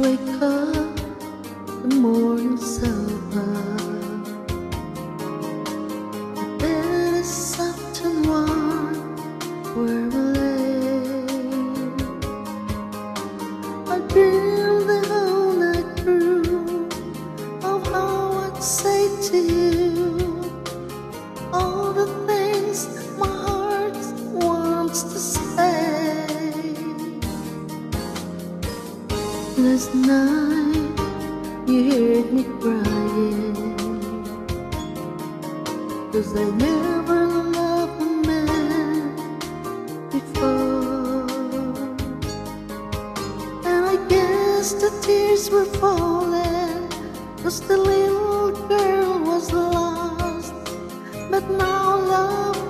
wake up, the morning's over. The bed is soft and warm where we lay. I dreamed the whole night through of how I'd say to you Last night you heard me crying. Cause I never loved a man before. And I guess the tears were falling Cause the little girl was lost. But now love,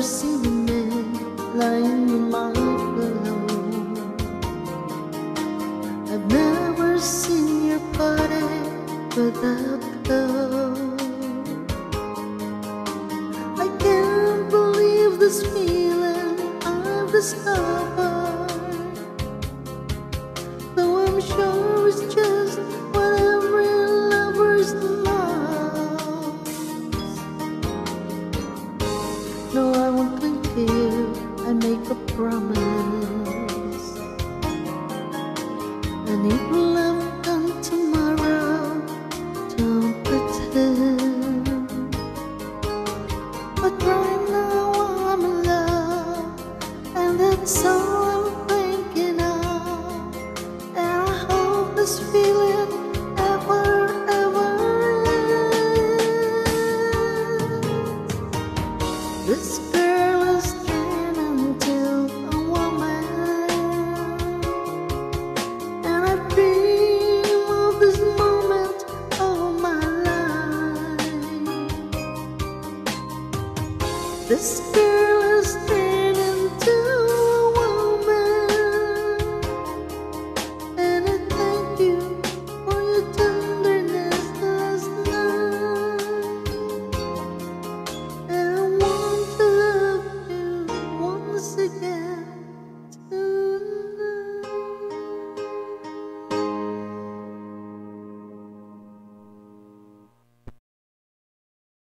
never seen man lying in my. I've never seen your body without pillow. I can't believe this feeling I've discovered. Though I'm sure it's just what every lover's knows. No, I tomorrow. Don't pretend. But right now I'm in love, and that's all I'm thinking of. And I hope this feeling ever. ever ends. This This. spirit.